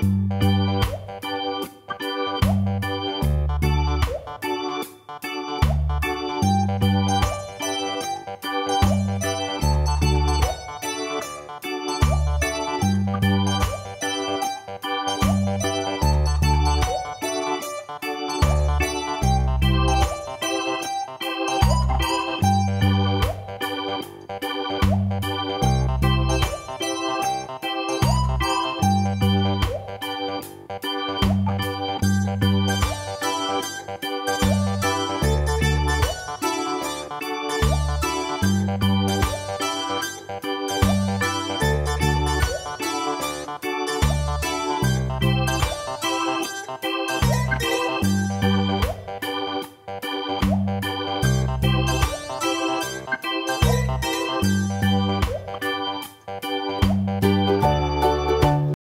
Música Música